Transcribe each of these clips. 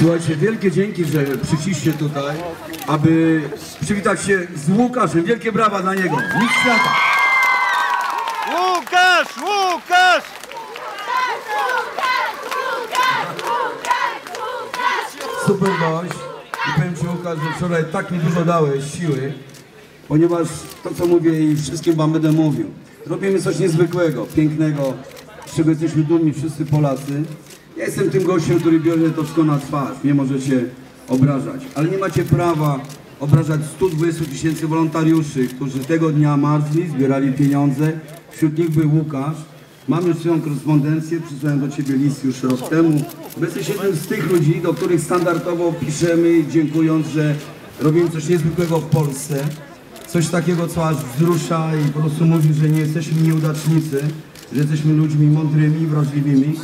Słuchajcie, wielkie dzięki, że przyszliście tutaj, aby przywitać się z Łukaszem. Wielkie brawa dla niego. Nikt świata. Łukasz! Łukasz! Super gość. I powiem Ci Łukasz, że wczoraj tak mi dużo dałeś siły, ponieważ to co mówię i wszystkim Wam będę mówił. Robimy coś niezwykłego, pięknego, z czego jesteśmy dumni wszyscy Polacy. Ja jestem tym gościem, który bierze to wszystko na twarz. Nie możecie obrażać, ale nie macie prawa obrażać 120 tysięcy wolontariuszy, którzy tego dnia marzli, zbierali pieniądze. Wśród nich był Łukasz. Mam już swoją korespondencję, przysłałem do Ciebie list już rok temu. Bo jesteś jednym z tych ludzi, do których standardowo piszemy, dziękując, że robimy coś niezwykłego w Polsce. Coś takiego, co aż wzrusza i po prostu mówi, że nie jesteśmy nieudacznicy, że jesteśmy ludźmi mądrymi, wrażliwymi.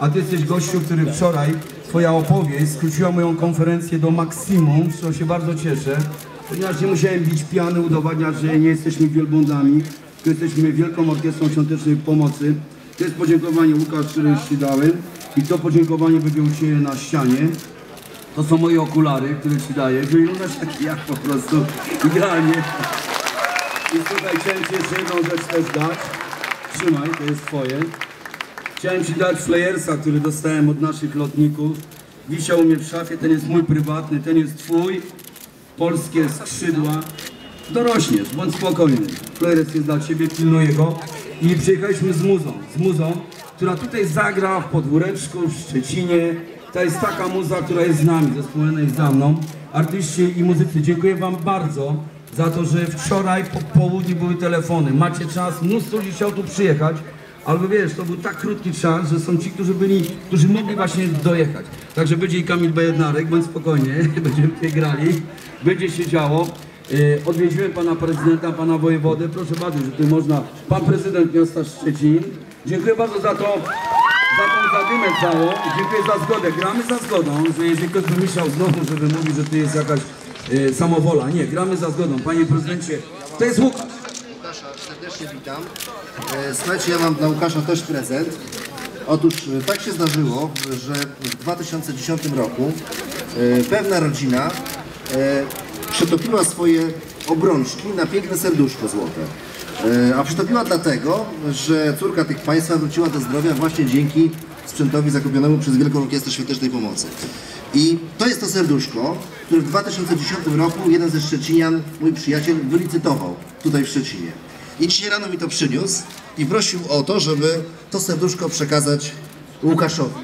A Ty jesteś gościu, który wczoraj, Twoja opowieść skróciła moją konferencję do maksimum, z czego się bardzo cieszę, ponieważ nie musiałem bić piany, udowadniać, że nie jesteśmy wielbłądami, tylko jesteśmy Wielką Orkiestrą Świątecznej Pomocy. To jest podziękowanie Łukasz, które już Ci dałem i to podziękowanie będzie u Ciebie na ścianie. To są moje okulary, które Ci daję. Wyglądasz jak ja po prostu idealnie. I słuchaj, chciałem Ci jeszcze jedną rzecz też dać. Trzymaj, to jest Twoje. Chciałem Ci dać flyersa, który dostałem od naszych lotników. Wisiał u mnie w szafie, ten jest mój prywatny, ten jest Twój. Polskie skrzydła. Dorośniesz, bądź spokojny. Flyers jest dla Ciebie, pilnuję go. I przyjechaliśmy z muzą, z muzą, która tutaj zagra w Podwóreczku, w Szczecinie. To jest taka muza, która jest z nami, zespołem jest za mną. Artyści i muzycy, dziękuję Wam bardzo za to, że wczoraj po południu były telefony. Macie czas, mnóstwo ludzi chciał tu przyjechać, ale wiesz, to był tak krótki czas, że są ci, którzy byli, którzy mogli właśnie dojechać. Także będzie i Kamil Bejednarek, bądź spokojnie, będziemy tutaj grali, będzie się działo. Yy, Odwiedziłem pana prezydenta, pana wojewodę, proszę bardzo, że tu można, pan prezydent miasta Szczecin. Dziękuję bardzo za to, za tą zadymę całą dziękuję za zgodę. Gramy za zgodą, że jeżeli ktoś wymyślał znowu, żeby mówić, że tu jest jakaś yy, samowola. Nie, gramy za zgodą. Panie prezydencie, to jest Łukasz. Serdecznie witam. E, Słuchajcie, ja mam dla Łukasza też prezent. Otóż e, tak się zdarzyło, że w 2010 roku e, pewna rodzina przetopiła swoje obrączki na piękne serduszko złote. A przetopiła dlatego, że córka tych państwa wróciła do zdrowia właśnie dzięki sprzętowi zakupionemu przez Wielką Orkiestrę Świątecznej Pomocy. I to jest to serduszko, które w 2010 roku jeden ze Szczecinian, mój przyjaciel, wylicytował tutaj w Szczecinie. I dzisiaj rano mi to przyniósł i prosił o to, żeby to serduszko przekazać Łukaszowi.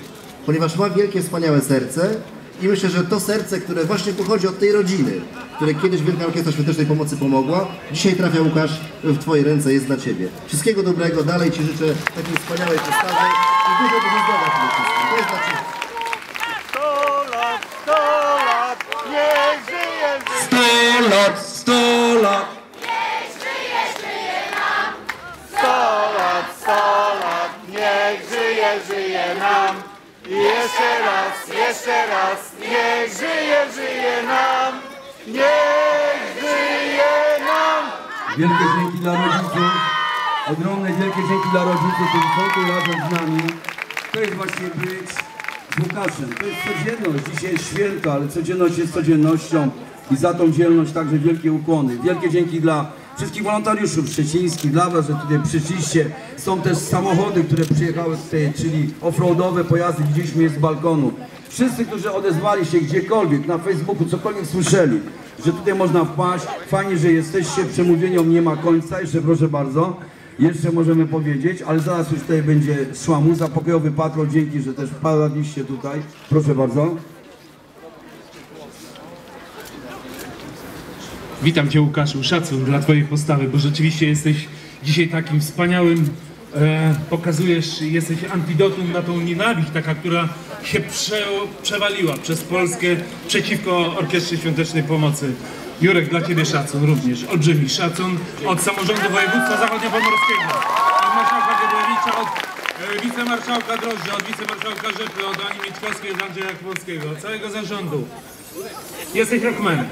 Ponieważ ma wielkie, wspaniałe serce i myślę, że to serce, które właśnie pochodzi od tej rodziny, której kiedyś Wielka Orkiestra Świątecznej Pomocy pomogła, dzisiaj trafia Łukasz w Twoje ręce, jest dla Ciebie. Wszystkiego dobrego, dalej Ci życzę takiej wspaniałej postawy i dużo, dużo zdrowia przede wszystkim. To jest dla Ciebie. 100 lat, 100 lat, żyje, nam. Jeszcze raz, jeszcze raz, niech żyje, żyje nam. Niech żyje nam. Wielkie dzięki dla rodziców. Ogromne wielkie dzięki dla rodziców, którzy są tu razem z nami. To jest właśnie być z Łukaszem. To jest codzienność. Dzisiaj jest święto, ale codzienność jest codziennością. I za tą dzielność także wielkie ukłony. Wielkie dzięki dla wszystkich wolontariuszów szczecińskich, dla Was, że tutaj przyszliście. Są też samochody, które przyjechały tutaj, czyli offroadowe pojazdy, widzieliśmy je z balkonu. Wszyscy, którzy odezwali się gdziekolwiek, na Facebooku, cokolwiek słyszeli, że tutaj można wpaść. Fajnie, że jesteście, przemówieniom nie ma końca, jeszcze proszę bardzo. Jeszcze możemy powiedzieć, ale zaraz już tutaj będzie szła muza, pokojowy patrol, dzięki, że też wpadliście tutaj. Proszę bardzo. Witam Cię Łukaszu, szacun dla Twojej postawy, bo rzeczywiście jesteś dzisiaj takim wspaniałym, e, pokazujesz, jesteś antidotum na tą nienawiść, taka, która się prze, przewaliła przez Polskę przeciwko Orkiestrze Świątecznej Pomocy. Jurek, dla Ciebie szacun również, olbrzymi szacun od samorządu województwa zachodniopomorskiego, od marszałka Godłewicza, od e, wicemarszałka Drożdża, od wicemarszałka Rzepy, od Ani Mieczkowskiej, od Andrzeja Kowalskiego, od całego zarządu. Jesteś rockmanem.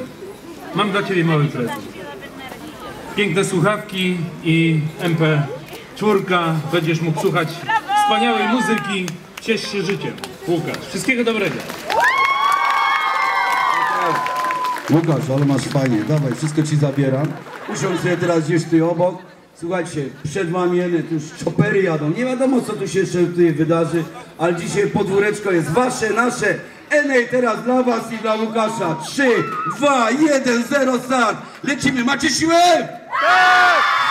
Mam dla Ciebie mały prezent. Piękne słuchawki i MP4. Będziesz mógł słuchać wspaniałej muzyki. Ciesz się życiem. Łukasz, wszystkiego dobrego. Łukasz, ale masz fajnie. Dawaj, wszystko Ci zabieram. Usiądź sobie teraz gdzieś ty obok. Słuchajcie, przed wami tu już czopery jadą. Nie wiadomo, co tu się jeszcze tutaj wydarzy, ale dzisiaj podwóreczko jest wasze, nasze. Enej teraz dla was i dla Łukasza. 3, 2, 1, 0, start. Lecimy, macie siłę? Tak!